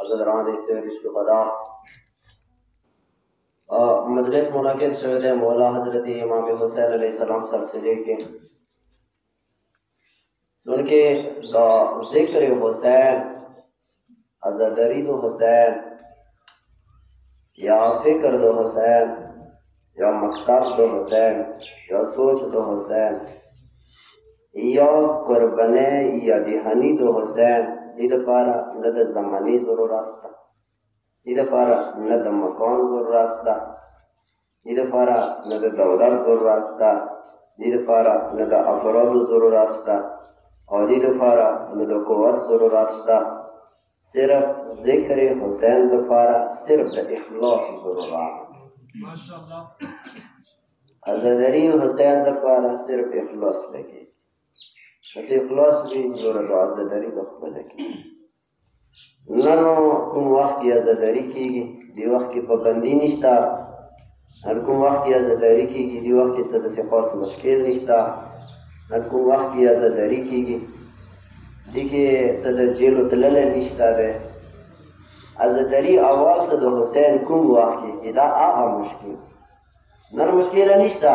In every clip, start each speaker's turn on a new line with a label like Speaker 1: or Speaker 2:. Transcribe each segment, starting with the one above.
Speaker 1: حضرت رحمت سید الشهدا مجلس منعقد شوه د مولا حضرت امام حسین علیه السلام سلسله کې ځکه دا ذکر حسین حضرت رید حسین یا فکر د حسین یو مکتب د حسین یو سوچ د حسین یو قربانه یا دهانی د حسین دې لپاره نه د زماني ضرورت شته دې لپاره نه د مکان ضرورت شته دې لپاره نه د دولت ضرورت شته دې لپاره نه د افرادو ضرورت شته او دې لپاره نه د قوت ضرورت شته صرف ذکر حسین لپاره صرف د اخلاص ضرورت
Speaker 2: ماشاءالله
Speaker 1: حضرت حسین لپاره صرف اخلاص لګي بس اخلاص به جوړه د عزدری د خپل کې نن کوم وخت یې عزدری کیږي دی وخت کې پابندی نشته هر کوم وخت کې ازاداری کېږي دی وخت کې څه د سپاس مشکل نشته هر کوم وخت کې ازاداری کېږي دی کې څه د جیلو تلل نشته ده ازاداری اول څه د حسین کوم وخت کې دا هغه مشکل نر مشکل نشته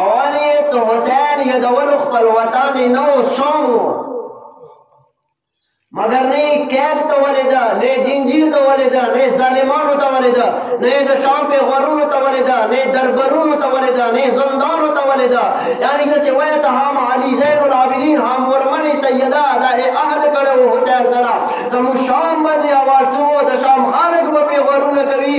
Speaker 1: اولی ته حسین یدول خپل وطن نو شام مگر نه کیف ته ولیدا نه جنجیر ته ولیدا نه ظالمانو ته ولیدا نه د شام په غرونو ته ولیدا نه دربرونو ته ولیدا نه زندانو ته ولیدا یعنی چې وای ته هم علی زین العابدین هم ورمنی سیدا دا عهد کړو هو تر ترا تم شام باندې आवाज وو د شام خلک په غرونو کوي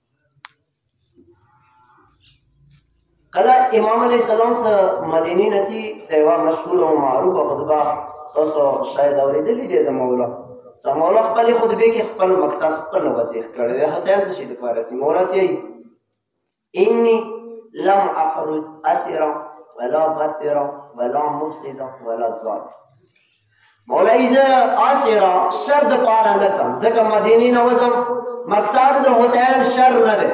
Speaker 1: کله امام علی السلام څخه مدینه نتی دیوا مشهور او معروف خطبه تاسو شاید اوریدلې دي د مولا څو مولا خپل خطبه کې خپل مقصد خپل وضیح کړی دی حسین څه شي د پاره دی مولا ته انی لم اخرج اسرا ولا بطرا ولا مفسدا ولا ظالم مولای زه اسې را شر د پاره نه ځم ځکه مدینې نه وځم مقصد د هوتین شر نه دی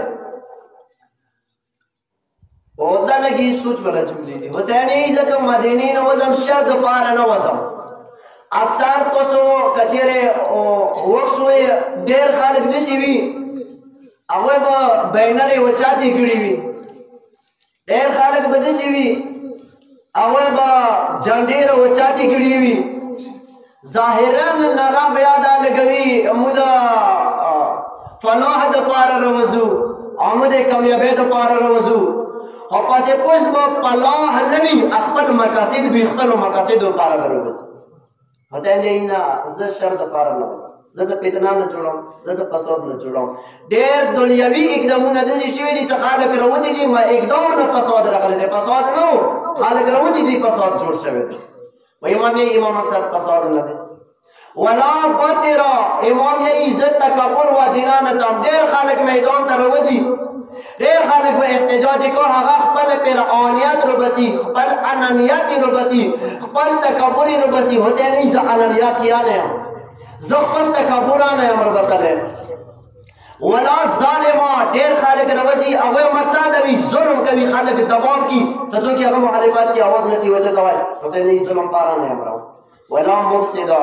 Speaker 1: او دا لګي سوچ ولا جملې دي هوتینې ځکه مدینې نه وځم شر د پاره نه وځم اکثر کوسو کچېره او وښوي ډېر خلک نسی وي هغه به بینر وچاتې کړی وي ډېر خلک به داسې وي هغوی به جنډې راوچاتې کړي وي ظاهرا نارا بیا دا لګوي موږ د فلاح دپاره راوځو او موږ د کامیابۍ دپاره راوځو او پاتې پوست به فلاح نه وي خپل مقاصد وي خپلو مقاصدو لپاره راوځي هدا نه نه زه شر د پاره نه زه د پیتنا نه جوړم زه د فساد نه جوړم ډېر دنیوي اقدامونه د دې شوی دي چې خلک رواني دي ما اقدام نه فساد راغلی دی فساد نه خلک رواني دي فساد جوړ شوی دی و امام یې امام مقصد فساد نه دی ولا بطرا امام یې عزت تکبر و جنان ته ډېر خلک میدان ته روځي ډېر خلک به احتجاج کو هغه خپل فرعونیت ربتی خپل انانیت ربتی خپل تکبر ربتی هته نه ځه انانیت کیا نه زه خپل تکبر نه امر بتله ولا ظالما ډېر خلک روزي او متا دوی ظلم کوي خلک دباو کی ته تو کی هغه مخالفت کی اواز نسی وجه کوي هته نه ظلم پاره نه امر ولا مفسدا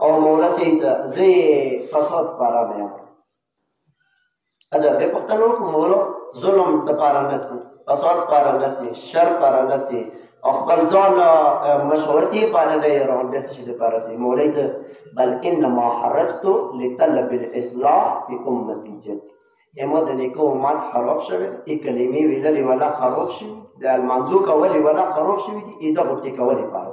Speaker 1: او مولسی زه فساد پاره نه اجازه دې په خپلو کومولو ظلم د پاره نه څه فساد پاره نه څه شر پاره نه څه او خپل ځان مشورتي پاره نه یې روان دي چې د پاره دې مولای څه بل انما حرجت لطلب الاصلاح في امتي جد امو د نیکو امت خراب شوه ای کلمې ویلې ولا خراب شي د المنزو کولې ولا خراب شي دي اې دغه ټکولې پاره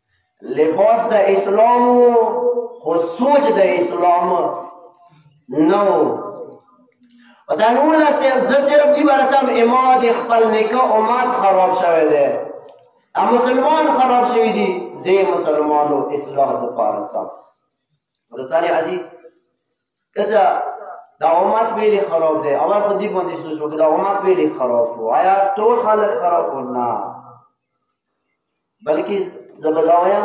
Speaker 1: لباس د اسلام خو سوچ د اسلام نو ځانونه صرف زه صرف دی ورتم اماد خپل نکاح امت خراب شوه دی ا مسلمان خراب شوی دی زه مسلمانو اصلاح د پاره څم دوستان عزیز کزا دا امت ویلی خراب دی اول خو دی باندې سوچ وکړه دا امت ویلی خراب وو آیا ټول خلک خراب وو نه بلکې زبداویا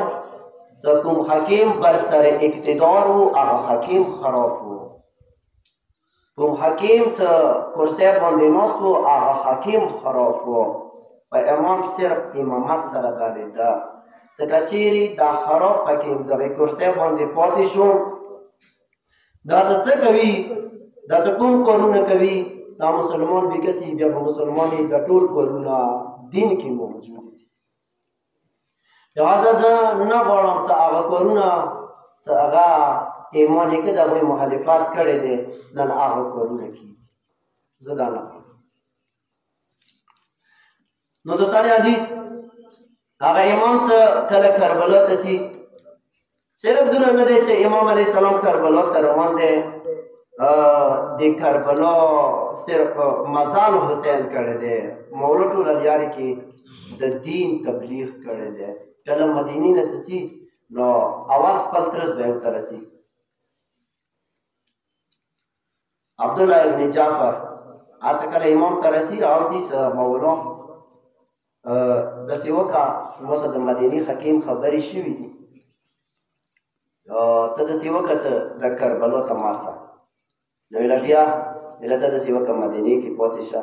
Speaker 1: د کوم حکیم بر سر اقتدار وو هغه حکیم خراب وو کوم حکیم چې کرسی باندې ناست وو هغه حکیم خراب وو په امام صرف امامت سره درېده ځکه چیرې دا خراب حکیم دغه کرسی باندې پاتې شو دا ته څه کوي دا ته کوم کارونه کوي دا مسلمان به کسي بیا په مسلمانې د ټول کارونه دین کې موجود دي دا زه نه غواړم چې هغه کارونه چې هغه ایمان کې د هغوی مخالفت کړی دی نن هغه کارونه کېږي زه دا نه نو دوستان عزیز هغه امام څه کله کربلا ته ځي صرف دونه نه دی چې امام علی السلام کربلا ته روان دی د کربلا صرف مزال حسین کړی دی مولا ټول لارې کې د دین تبلیغ کړی دی کله مدینه نه ځي نو اول خپل ترس به وترسي عبدالله ابن جعفر هڅه کړې امام ترسی او دې مولو د سیوکا موسد مدینی حکیم خبرې شوې دي ته د سیوکا څخه د کربلا تماسا نو لبیا دلته د سیوکا مدینی کې پاتې شه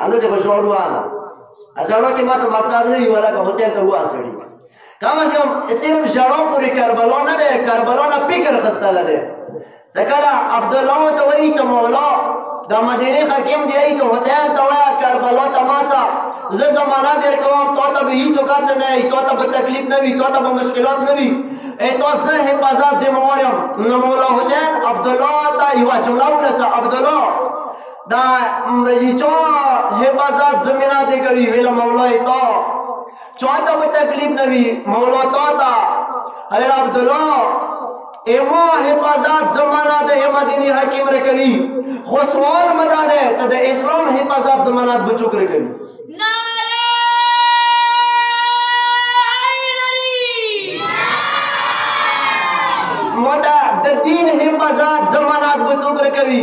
Speaker 1: هغه چې بشور وانه ازړو کې ماته مقصد نه یو لکه هوتل ته واسړي کم از کم صرف ژړو پورې کربلا نه ده کربلا نه فکر خسته لري ځکه دا عبد الله ته وایي چې مولا دا مدینه حکیم دی ای ته هدایا ته وایا کربلا ته ماته زه زمانہ در کوم تو ته به هیڅ کات نه ای تو ته به تکلیف نه وی تو ته به مشکلات نه وی ای تو زه حفاظت ذمہ وارم نو مولا هدایا عبد الله ته یو چولاو نه عبد الله دا یہ چو حفاظت زمینہ دے گوی ویلا مولا تو چوتا وہ تکلیف نوی مولا تو تا حضرت عبداللہ ایمو حفاظت زمانہ دے مدینی حکیم رکوی خسوال مدار ہے چا دے اسلام حفاظت زمانہ دے بچوک رکوی مولا د دین حفاظت زمانات بچوک رکوی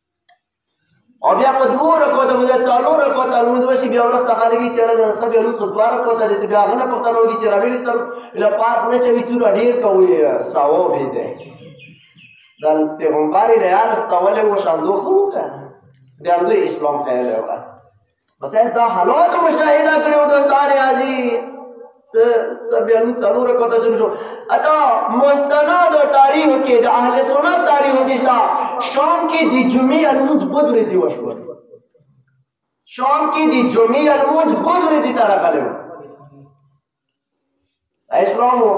Speaker 1: او بیا په دوه رکو د مده څالو رکو ته لمونځ وشي بیا ورځ ته خارجي چې راځي سب یو څو دوه رکو ته چې بیا غنه پښتنه وږي چې راوړي سب له پار نه چې وی څور ډیر کوي ساو به ده دل پیغمبر له یار استوله و شاندو خو بیا دوی اسلام خیال وکړ بسه دا حالات مشاهده کړو دوستان عزیز سبیانو څلور کته شروع شو اته مستند تاریخ کې د اهل سنت تاریخ کې شته شام کې د جمعې الموت بود ورځي وشو شام کې د جمعې الموت بود ورځي تر غلو ایسلامو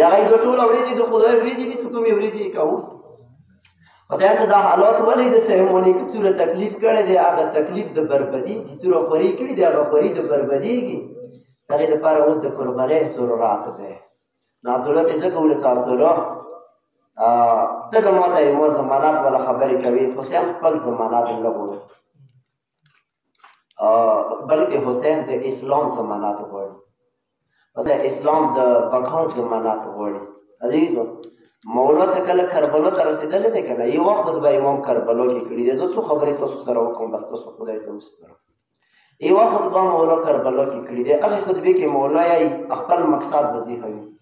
Speaker 1: یا غي د ټول ورځې د خدای ورځې دي ته کومې ورځې کوو خدای ته دا حالات ولې د سیمونی کې څوره تکلیف کړي دی هغه تکلیف د بربدي کی څوره خوري کړي دی هغه خوري د بربدي کی هغه د پاره اوس د قربانې سور راغله نو عبد الله څه کوله څار کولو ا ته کومه ته یو زمانات ولا خبرې کوي خو څه خپل زمانات لګوي بلکې حسین د اسلام ضمانت غواړي پس اسلام د بقا ضمانت غواړي عزیزو مولا چې کله کربلا ته رسېدلی دی که نه یو وخت به امام کربلا کې کړي دی زه څو خبرې تاسو سره وکړم بس تاسو خدای ته وسپارم یو وخت به مولا کربلا کې کړي دی هغې خطبې کې مولا یې خپل مقصد وظیفه وي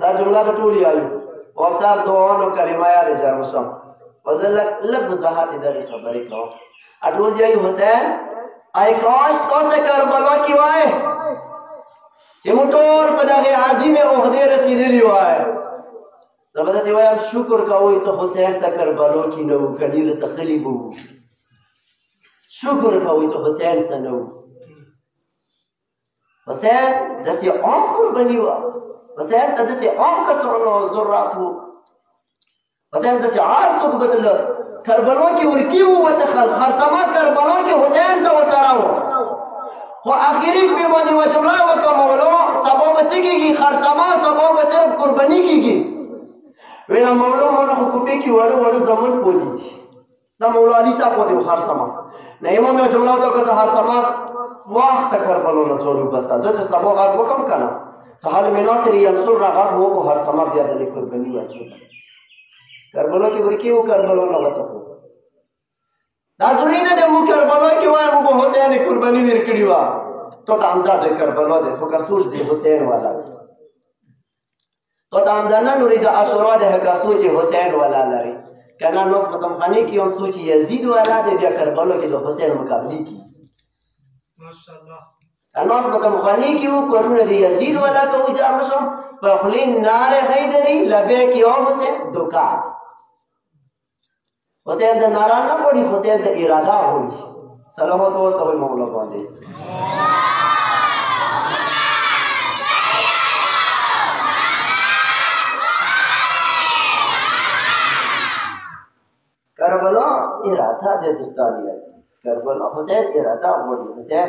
Speaker 1: دا جمله د ټول یایو او څار دوه کلمه یاد جام شو وزل لږ وضاحت دغه خبرې کوم اټول دی حسین آی کاش تو ته کربلا کی وای چې موږ ټول په دغه عظیمه عہده رسیدلی وای زبرده سی وایم شکر کوی ته حسین څخه کربلا کی نو کلی له تخلی بو شکر کوی ته حسین څخه نو حسین دسی عام قربانی وا حسین ته دسی عام کسرونو ذرات وو حسین دسی عار څوک بدل کربلا کې ورکی وو وتخل خرسما کربلا کې حسین سره وسره وو خو اخیری شپه باندې وجمله وکمولو سبب چګيږي خرسما سبب صرف قربانی کیږي وینا مولو مولو کوپی کې وړو وړو زمون پوجي دا مولا علی صاحب کو دیو خرسا ما نه امام یو جمله تو که خرسا ما واه تکر بلو نه چورو بسا زه چې سبا غږ وکم کنه ته حال مې نه تری انصر را غږ وو کو خرسا ما بیا د لیکل بنی اچو کربلا کې ورکی وو کربلا نه وته کو دا زوري نه د مو کربلا کې وای مو به هوته نه قرباني ورکړي وا تو ته انداز کربلا دې تو کا سوچ دې حسین والا تو تام دانا نوری دا اسورا دے حکا سوچی حسین والا لرے کنا نوس بتم خانی کی ہم سوچی یزید والا دے بیا کربلو کی تو حسین مقابلی کی
Speaker 2: ماشاءاللہ
Speaker 1: انوس بتم خانی کی ہو کرون دے یزید والا کو جار مشم پر خلین نار حیدری لبے کی او حسین دکان حسین د نارا نه پړي حسین د اراده وړي سلامات ورته وي مولا باندې کربلا اراده د دوستانی کربلا حسین اراده وړي حسین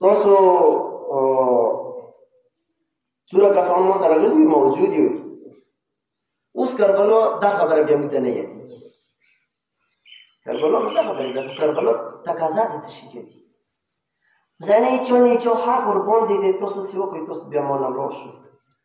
Speaker 1: تاسو څوره کسان مو سره غلي موجود یو اوس کربلا دا خبره بیا موږ ته نه یادېږي کربلا دا خبره ده کربلا تقاضا د څه شي کوي زنه چونې چې حق ور باندې دې تاسو څه وکړئ تاسو بیا مونږ نه شو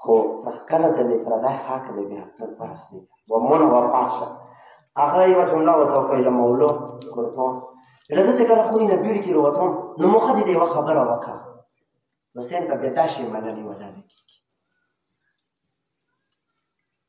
Speaker 1: خو څرکله د دې پردای خاک د بیا تر پرستی و مون و پاس شو هغه یو جمله وته کوي له مولو ګورپو لزه چې کله خو نه بیړ کې وروتم نو مخه دې یو خبره وکړه نو سین ته به تاسو منلې ودانه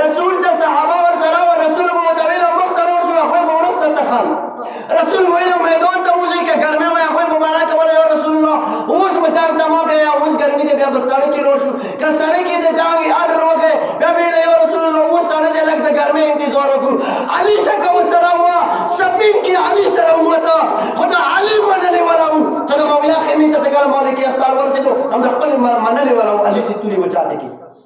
Speaker 1: رسول ته صحابه ور سره و رسول مو ته ویل مخ ته روان شو خو مو ورسته تخم رسول ویل میدان ته وځي که ګرمه ما خو مبارک ولا یا رسول الله اوس مو ته ته ما به اوس ګرمي دې بیا بسړ کې روان شو که سړ کې دې جاوي اډ روګه بیا ویل یا رسول الله اوس سړ دې لګ د ګرمه انتظار وکړو علي څخه و سره و سپین کې علي سره وته خدا علي منلې ولا و ته مولیا خمینه ته ګل مالک استال ورته هم د خپل منلې ولا علي سي توري وچاته کې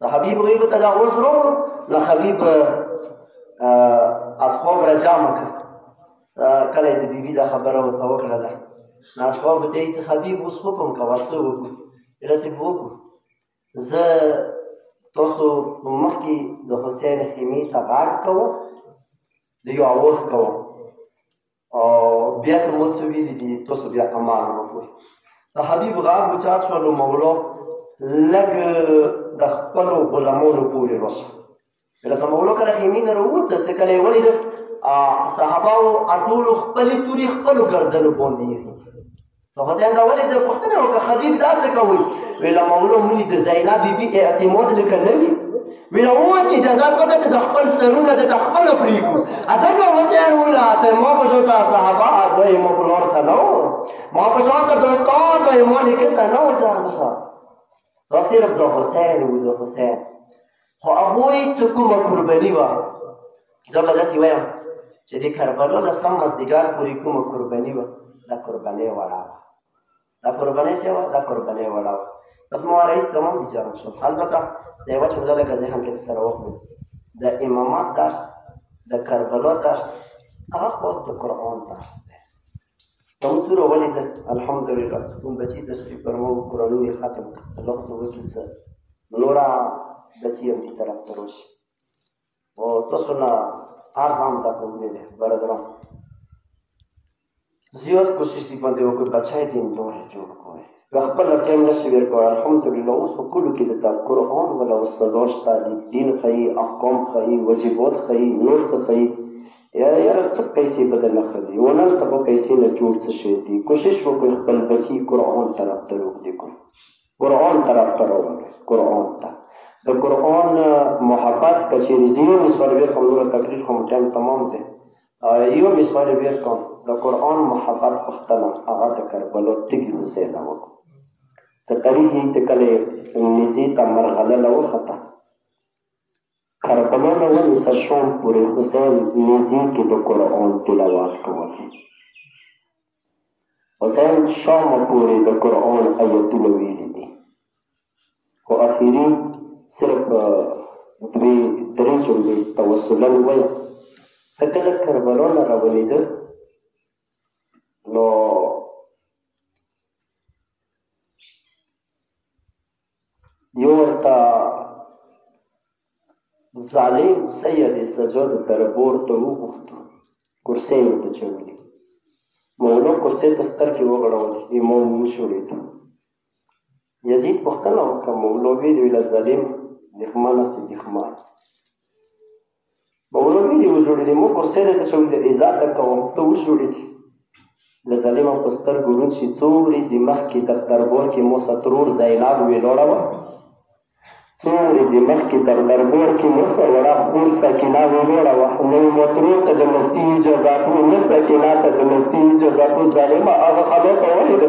Speaker 1: د حبیب غیب ته دا وزرو نو حبیب از خوب را جام کړ کله د بیبي دا خبره ورته وکړه ده نو از خوب ته چې حبیب اوس حکم کا ورڅه وکړو رسې وکړو زه تاسو مخکې د حسین خیمه ته غږ کوم زه یو اواز کوم او بیا چې مو څه ویلي دي تاسو بیا امر وکړئ د حبیب غار وچار شو نو مولا لګ د خپل غلامونو پورې وسه کله چې مولا کله خیمین وروت چې کله ولید صحابه او ټول خپل توري خپل ګردنو باندې نو حسین دا ولې د پښتنه وکړه خدیب دا څه کوي ویل مولا مونږ د زینب بیبي بی اعتماد لکه نه وي ویل اوس اجازه پکې ته د خپل سرونه د خپل پریکو اځکه حسین ولا ته ما په شوتا صحابه دوی مو کولور سره ما په شوتا دوستان دوی مو لیکه سره ځان شه رسول الله حسین ولې حسین خو هغوی چې کومه قرباني وه زه به داسې وایم چې د کربلا نه سم مازدیګر پورې کومه قرباني وه دا قرباني وړه وه دا قرباني چې وه دا قرباني وړه وه بس مو رئیس تمام دي جواب شو البته د یوه چې مده لکه ذهن کې سره وکړو د امامات درس د کربلا درس هغه خو د قرآن درس دی کوم سوره ولیکل الحمدلله کوم بچی تشریف فرمو قرآنونه یې ختم کړ الله خو وکیل سر نورا بچی هم دې طرف ته راشي او تاسو نه عرض هم تا کوم دی برادران زیات کوشش دی باندې وکړئ بچای دې دور جوړ کوی که خپل ټایم نشي ور کوی الحمدلله اوس په کلو کې د قرآن ولا استادان شته دین ښيي احکام ښيي واجبات ښيي نور څه ښيي یاره یاره څه پیسې به درنه ښه دي ونه سبا پیسې نه جوړ څه شی دي کوشش وکړئ خپل بچي قرآن طرف ته روږدي کړئ قرآن طرف ته راوړئ قرآن ته د قرآن محبت که چېرې زه یو مثال بېر کړم نوره تقریر خو مو ټایم تمام دی یو مثال یې بېر کړم د قرآن محبت پوښتنه هغه د کربلو تږي حسینه وکړو که تریږي چې کله نږدې ته مرغلله وخته کارکنان اول اوس تر شام پورې حسین نیزي کې د قرآن تلاوت کول حسین شام پورې د قرآن آیتونه ویلي دي خو اخیري صرف دوی درې جملې توسلا وویل ته کله کربلا نه راولېده نو یو ورته ظالم سید سجد دربور ته وغوښتو کرسۍ ورته چولې مولو کرسۍ ته سترګې وغړولې امام وشوړېدو یزید پوښتنه وکړه مولوي دوی له ظالم دښمنه سي دښمن بولونی دی وجوړی دی مو پر سره ته شوی د ازاد کوم ته وجوړی دی د ظالم په ستر ګورون شي څو ورځې مخکې د دربور کې مو سترور زیناب وی لوړه وه څو ورځې مخکې د دربور کې مو سره خور سکینه وی لوړه وه نو مو ترور ته د مستی اجازه نه سکینه ته د مستی اجازه ظالمه هغه خبره ته ولیده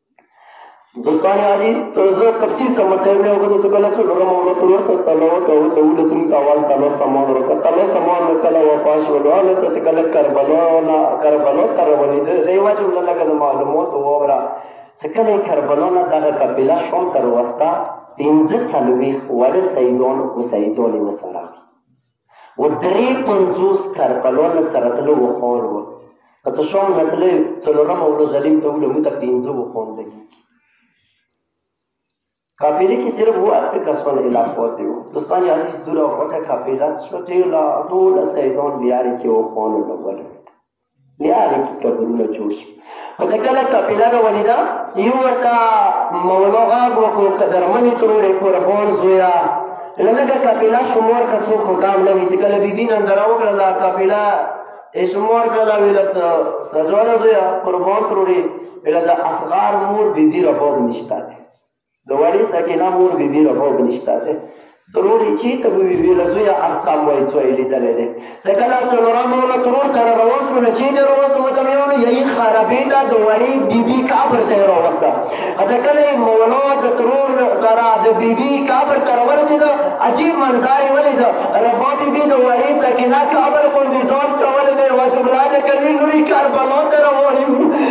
Speaker 1: دوستان عزیز زه تفصیل سم مسائل نه وګورم چې کله چې ډرم او ټول څه ستلو ته او ته ولې څنګه کاوال کله سمون ورته کله سمون کله وفاش ولول ته چې کله کربلا نه کربلا تر ونی دی ریواج ولا لګه معلومات وګوره چې کله کربلا نه دغه قبیله شوم تر وستا پنځه څلوي ورسېدون وسېدون وسره و درې پنځوس کارکلونه څرتلو وخور و که ته شوم هتلې څلورم او ظالم ته ولې مونږ ته پنځه وخور لګي کافیلی کې صرف و اته کسان الاف وته و دوستان عزیز دور او وټه کافیلات شو ټیلا ټول سیدون بیارې کې و خون لګول بیا هغې کې قبرونه جوړ شي خو چې کله قبیله راولیده یو ورته مولو غږ وکړو که درمنې ترورې کوربون زویا له لږه قبیله شمور که څوک حکام نه وي چې کله بیبي نندره وکړه دا قبیله یې شمور کړله ویله سجوله زویا قربان ترورې ویله د اصغار مور بیبي ربوب نشته دی د وړې سکینه مور بی بی رفو بنشتا ده تروري چې ته به وی ویل زوی احسان وای څو لیدل دي ځکه لا څلورم ولا ترور سره روان شو چې نه روان ته کوم یو نه یی خرابې دا د وړې بی بی کابر ته روان ده اته کله مولا د ترور سره د بی بی کابر تر ورته دا عجیب منظر ولید ربا بی بی د وړې سکینه کابر کو دي ځان چول نه واجب لاله کوي نوري کار بلو تر وړي